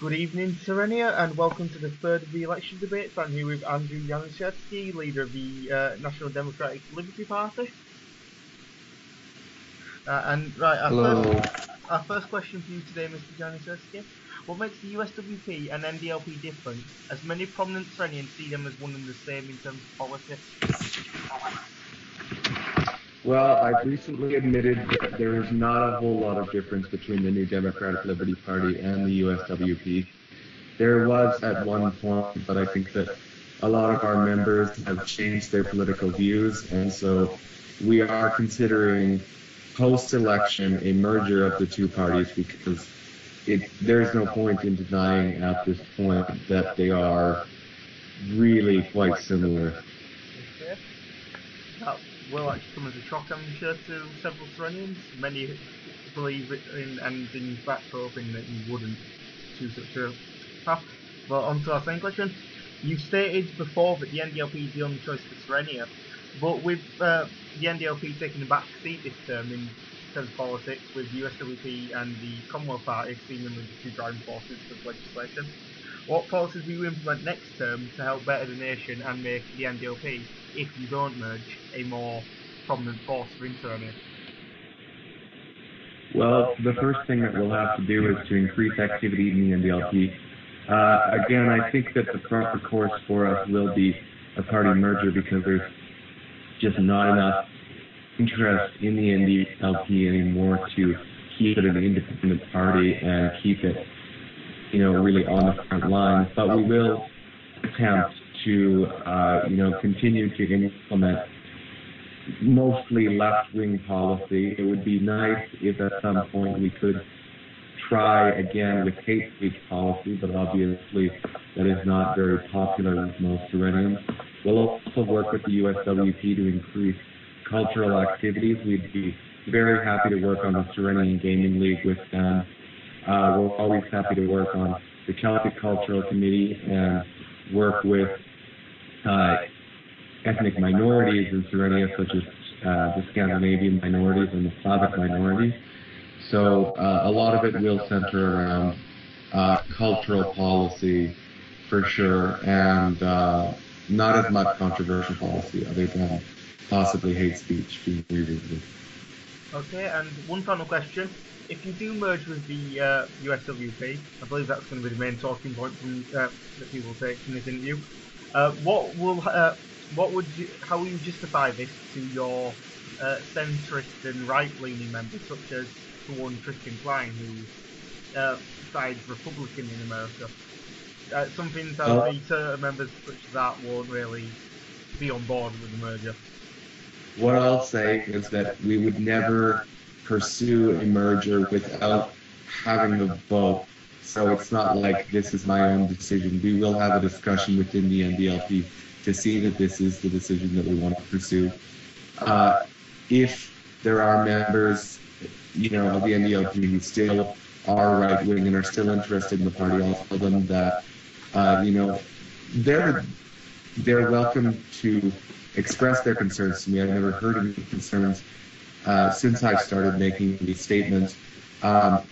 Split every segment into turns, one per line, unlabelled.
Good evening, Sorrenia, and welcome to the third of the election debates. I'm here with Andrew Janiszewski, leader of the uh, National Democratic Liberty Party. Uh, and right, our first, our first question for you today, Mr. Janiszewski. What makes the USWP and NDLP different, as many prominent Sorrenians see them as one and the same in terms of politics?
Well, I've recently admitted that there is not a whole lot of difference between the New Democratic Liberty Party and the USWP. There was at one point, but I think that a lot of our members have changed their political views, and so we are considering post-election a merger of the two parties because it, there's no point in denying at this point that they are really quite similar.
Okay. Will actually come as a shock, I'm sure, to several Sorrenians. Many believe in and in fact hoping that you wouldn't choose such a path. But on to our second question. You stated before that the NDLP is the only choice for Sorrenia, but with uh, the NDLP taking a back seat this term in terms of politics, with USWP and the Commonwealth Party seemingly the two driving forces of legislation, what policies will you implement next term to help better the nation and make the NDLP, if you don't merge, a more prominent force for Internet?
Well, the first thing that we'll have to do is to increase activity in the NDLP. Uh, again, I think that the proper course for us will be a party merger because there's just not enough interest in the NDLP anymore to keep it an independent party and keep it, you know, really on the front line. But we will attempt to, uh, you know, continue to implement mostly left-wing policy. It would be nice if at some point we could try again with hate speech policy, but obviously that is not very popular with most Sorrenians. We'll also work with the USWP to increase cultural activities. We'd be very happy to work on the Sorrenian Gaming League with them. Uh, we're always happy to work on the Celtic Cultural Committee and work with uh, ethnic minorities in Sorrenia, such as uh, the Scandinavian minorities and the Slavic minorities. So uh, a lot of it will center around uh, cultural policy for sure, and uh, not as much controversial policy other than possibly hate speech being revisited.
Okay, and one final question. If you do merge with the uh, USWP, I believe that's going to be the main talking point from uh, that people take from this interview. Uh, what will uh, what would you, how will you justify this to your uh, centrist and right-leaning members, such as the one Tristan Klein, who uh, sides Republican in America? Uh, something that
Uh,
the members such as that won't really be on board with the merger.
What I'll say is that we would never pursue a merger without having a vote. So it's not like this is my own decision. We will have a discussion within the NDLP to see that this is the decision that we want to pursue. Uh, if there are members, you know, of the NDLP who still are right wing and are still interested in the party, I'll tell them that, uh, you know, they're they're welcome to express their concerns to me. I've never heard any concerns uh, since I started making these statements. Um,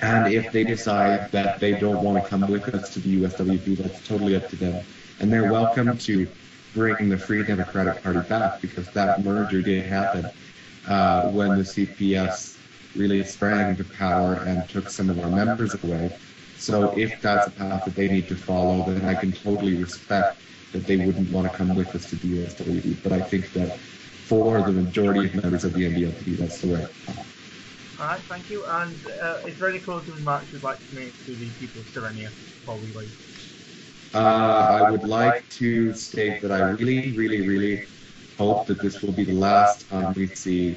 and if they decide that they don't want to come with us to the USWP, that's totally up to them. And they're welcome to bring the Free Democratic Party back because that merger did happen uh, when the CPS really sprang into power and took some of our members away. So if that's a path that they need to follow, then I can totally respect that they wouldn't want to come with us to the USWP. But I think that for the majority of members of the NDLP, that's the way.
Alright, thank you. And uh, is there any closing remarks you'd like to make to the people of Sorrenia before we leave?
Uh, I would like to state that I really, really, really hope that this will be the last time we see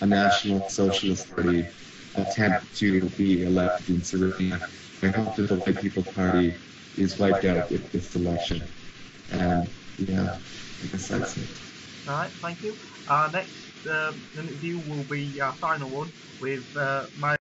a National Socialist Party attempt to be elected in Sorrenia. I hope that the White People's Party is wiped out with this election. And yeah, I guess that's it.
Alright, thank you. Our next uh, interview will be our final one with uh, my